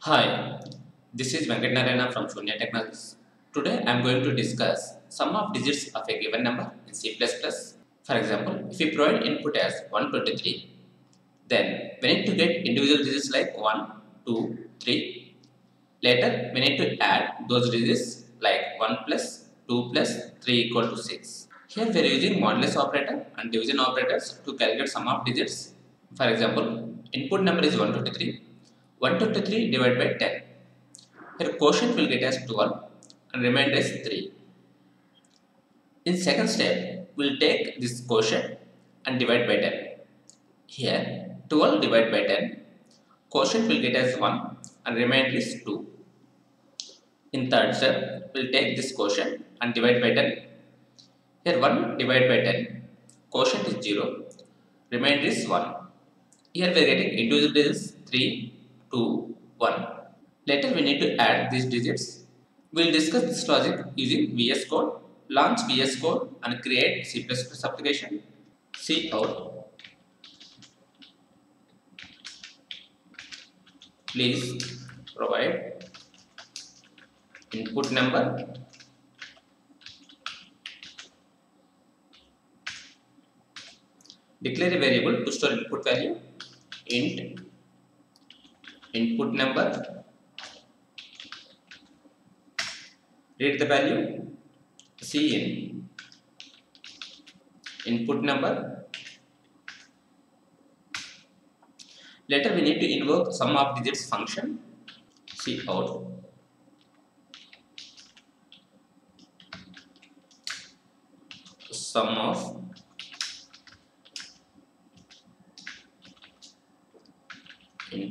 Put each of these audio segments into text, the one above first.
Hi, this is Venkat Narayana from Shunya Technologies. Today I am going to discuss sum of digits of a given number in C++. For example, if we provide input as 123, then we need to get individual digits like 1, 2, 3. Later, we need to add those digits like 1 plus, 2 plus, 3 equal to 6. Here we are using modulus operator and division operators to calculate sum of digits. For example, input number is 123 123 divided by 10. Here quotient will get as 12 and remainder is 3. In second step, we'll take this quotient and divide by 10. Here 12 divided by 10, quotient will get as 1 and remainder is 2. In third step, we'll take this quotient and divide by 10. Here 1 divided by 10, quotient is 0, remainder is 1. Here we are getting individual digits 3, to 1. Later we need to add these digits. We'll discuss this logic using VS Code, launch VS Code and create C++ application. C out. Please provide input number declare a variable to store input value int input number read the value see in input number later we need to invoke sum of digits function c out sum of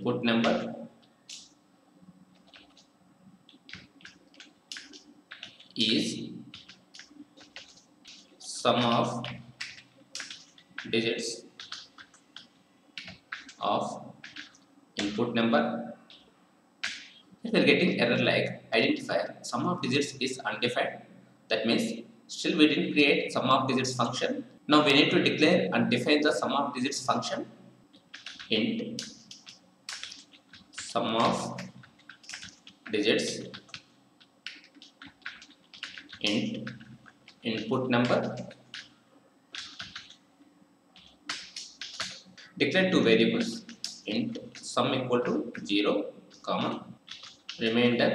Input number is sum of digits of input number if we are getting error like identifier sum of digits is undefined that means still we didn't create sum of digits function now we need to declare and define the sum of digits function int sum of digits in input number declare two variables int sum equal to 0 comma remainder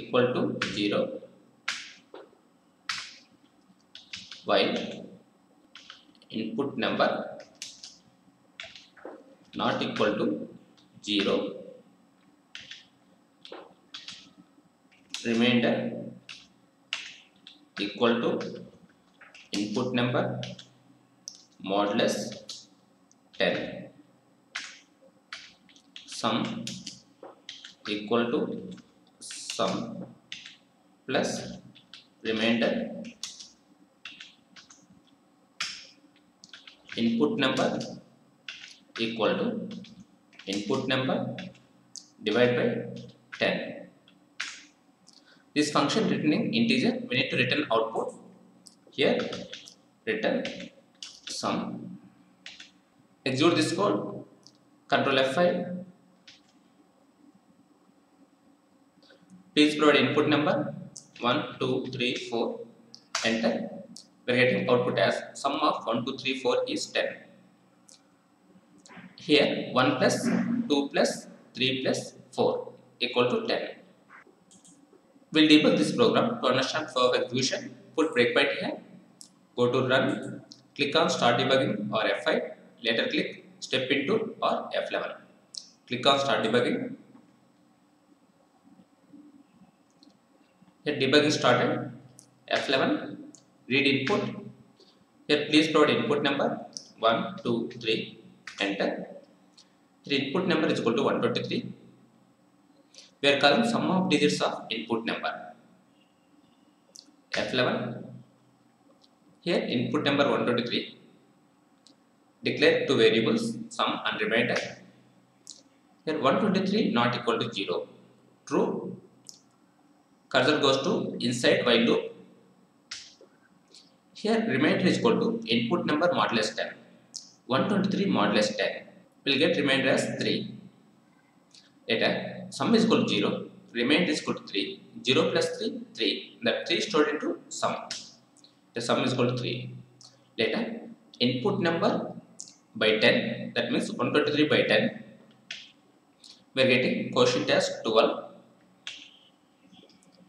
equal to 0 while input number not equal to 0. Remainder equal to input number modulus 10. Sum equal to sum plus remainder input number equal to input number divided by 10. This function written in integer, we need to return output. Here, return sum. Execute this code, control F5. Please provide input number 1, 2, 3, 4, enter. We are getting output as sum of 1, 2, 3, 4 is 10. here 1 plus 2 plus 3 plus 4 equal to 10. We'll debug this program to understand for execution. Put breakpoint here. Go to run. Click on start debugging or F5. Later click step into or F11. Click on start debugging. Here debugging started. F11. Read input. Here please provide input number 1, 2, 3. Enter. The input number is equal to 123. We are calling sum of digits of input number. F11. Here input number 123. Declare two variables sum and remainder. Here 123 not equal to 0. True. Cursor goes to inside while loop here remainder is equal to input number modulus 10. 123 modulus 10 will get remainder as 3. Later, sum is equal to 0, remainder is equal to 3. 0 plus 3, 3. That 3 stored into sum. The sum is equal to 3. Later, input number by 10, that means 123 by 10. We are getting quotient as 12.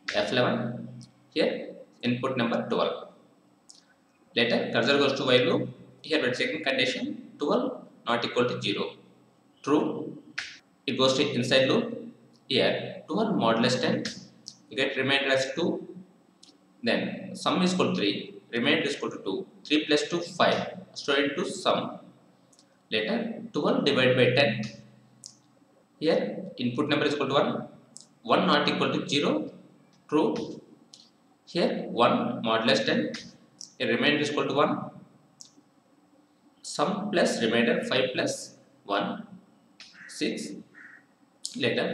F11, here input number 12. Later, cursor goes to while loop. Here we are checking condition 12 not equal to 0. True. It goes to inside loop. Here 2 1 modulus 10. You get remainder as 2. Then sum is equal to 3. Remainder is equal to 2. 3 plus 2 5. it into sum. Later 2 1 divided by 10. Here input number is equal to 1. 1 not equal to 0. True. Here 1 modulus 10. A remainder is equal to 1 sum plus remainder 5 plus 1 6 later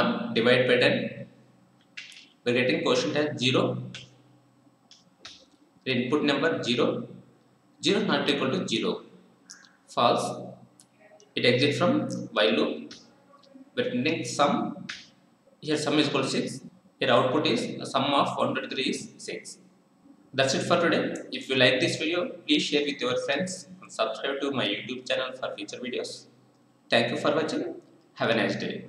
1 divided by 10 we are getting quotient as 0 the input number 0 0 not equal to 0 false it exit from while loop we are getting sum here sum is equal to 6 here output is sum of hundred three is 6 that's it for today if you like this video please share with your friends subscribe to my YouTube channel for future videos. Thank you for watching. Have a nice day.